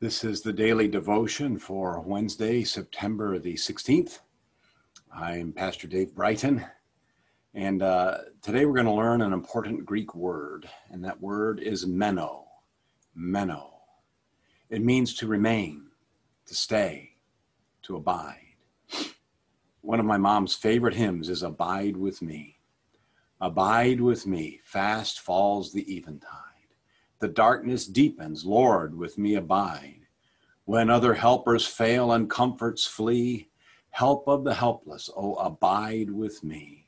This is the daily devotion for Wednesday, September the 16th. I'm Pastor Dave Brighton, and uh, today we're going to learn an important Greek word, and that word is meno. Meno. It means to remain, to stay, to abide. One of my mom's favorite hymns is Abide with Me. Abide with me, fast falls the eventide. The darkness deepens, Lord, with me abide. When other helpers fail and comforts flee, help of the helpless, oh, abide with me.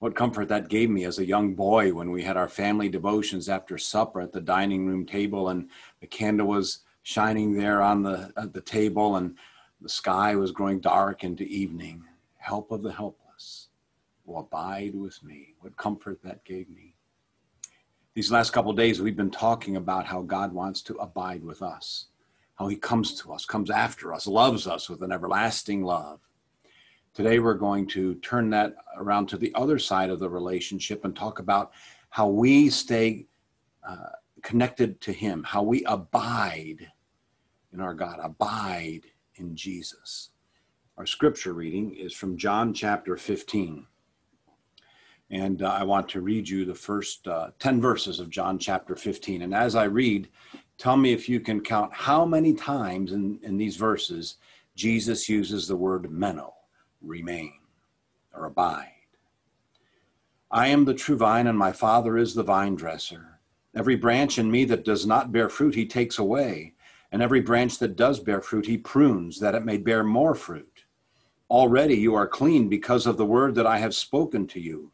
What comfort that gave me as a young boy when we had our family devotions after supper at the dining room table and the candle was shining there on the, the table and the sky was growing dark into evening. Help of the helpless, oh, abide with me. What comfort that gave me. These last couple days, we've been talking about how God wants to abide with us, how He comes to us, comes after us, loves us with an everlasting love. Today, we're going to turn that around to the other side of the relationship and talk about how we stay uh, connected to Him, how we abide in our God, abide in Jesus. Our scripture reading is from John chapter 15. And uh, I want to read you the first uh, 10 verses of John chapter 15. And as I read, tell me if you can count how many times in, in these verses Jesus uses the word meno, remain, or abide. I am the true vine, and my Father is the vine dresser. Every branch in me that does not bear fruit, he takes away. And every branch that does bear fruit, he prunes, that it may bear more fruit. Already you are clean because of the word that I have spoken to you.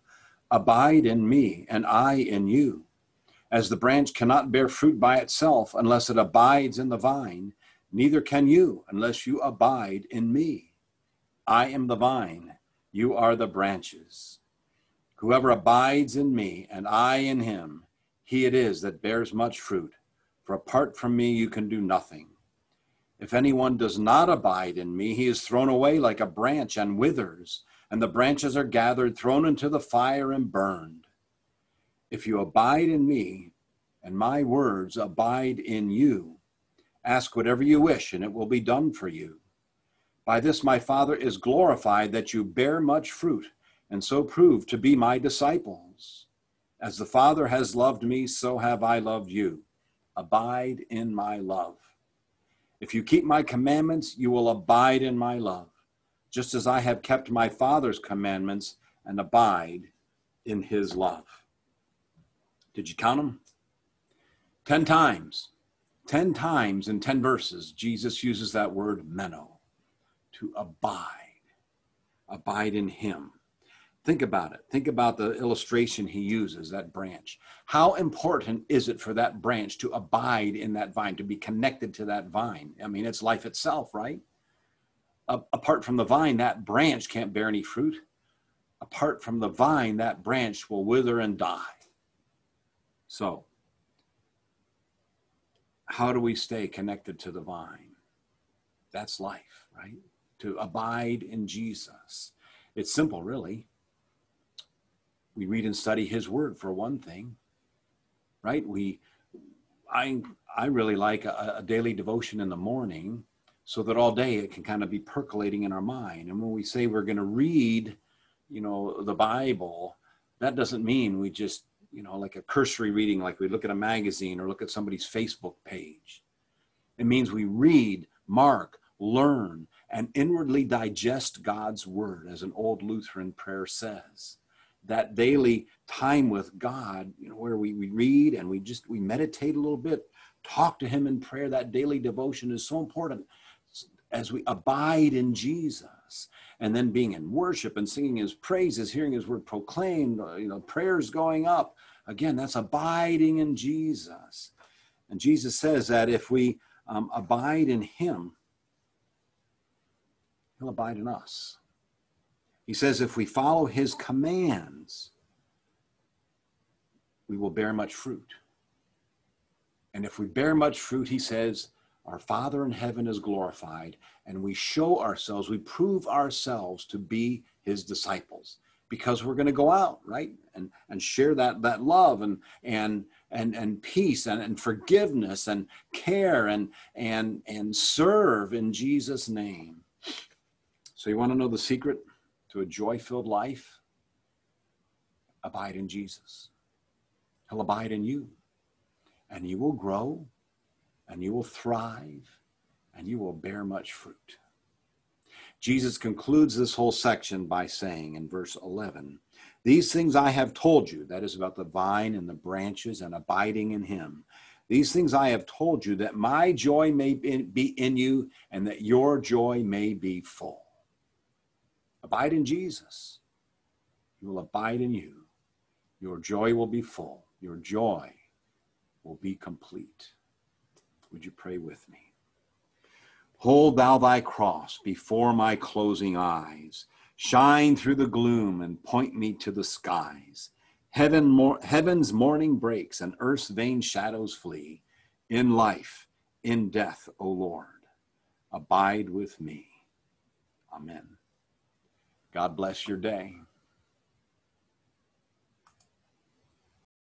Abide in me, and I in you. As the branch cannot bear fruit by itself unless it abides in the vine, neither can you unless you abide in me. I am the vine, you are the branches. Whoever abides in me, and I in him, he it is that bears much fruit, for apart from me you can do nothing. If anyone does not abide in me, he is thrown away like a branch and withers and the branches are gathered, thrown into the fire, and burned. If you abide in me, and my words abide in you, ask whatever you wish, and it will be done for you. By this my Father is glorified that you bear much fruit, and so prove to be my disciples. As the Father has loved me, so have I loved you. Abide in my love. If you keep my commandments, you will abide in my love just as I have kept my Father's commandments and abide in his love. Did you count them? Ten times. Ten times in ten verses, Jesus uses that word meno, to abide. Abide in him. Think about it. Think about the illustration he uses, that branch. How important is it for that branch to abide in that vine, to be connected to that vine? I mean, it's life itself, right? Apart from the vine, that branch can't bear any fruit. Apart from the vine, that branch will wither and die. So, how do we stay connected to the vine? That's life, right? To abide in Jesus. It's simple, really. We read and study his word for one thing, right? We, I, I really like a, a daily devotion in the morning so that all day it can kind of be percolating in our mind. And when we say we're going to read, you know, the Bible, that doesn't mean we just, you know, like a cursory reading, like we look at a magazine or look at somebody's Facebook page. It means we read, mark, learn, and inwardly digest God's word, as an old Lutheran prayer says. That daily time with God, you know, where we, we read and we just we meditate a little bit, talk to Him in prayer. That daily devotion is so important as we abide in Jesus and then being in worship and singing his praises, hearing his word proclaimed, uh, you know, prayers going up. Again, that's abiding in Jesus. And Jesus says that if we um, abide in him, he'll abide in us. He says if we follow his commands, we will bear much fruit. And if we bear much fruit, he says, our Father in heaven is glorified, and we show ourselves, we prove ourselves to be his disciples because we're going to go out, right? And and share that that love and and and, and peace and, and forgiveness and care and, and, and serve in Jesus' name. So, you want to know the secret to a joy filled life? Abide in Jesus. He'll abide in you, and you will grow, and you will thrive, and you will bear much fruit. Jesus concludes this whole section by saying in verse 11, These things I have told you, that is about the vine and the branches and abiding in him. These things I have told you that my joy may be in you and that your joy may be full. Abide in Jesus. He will abide in you. Your joy will be full. Your joy will be complete. Would you pray with me? Hold thou thy cross before my closing eyes. Shine through the gloom and point me to the skies. Heaven, mor- heaven's morning breaks and earth's vain shadows flee. In life, in death, O Lord, abide with me. Amen. God bless your day.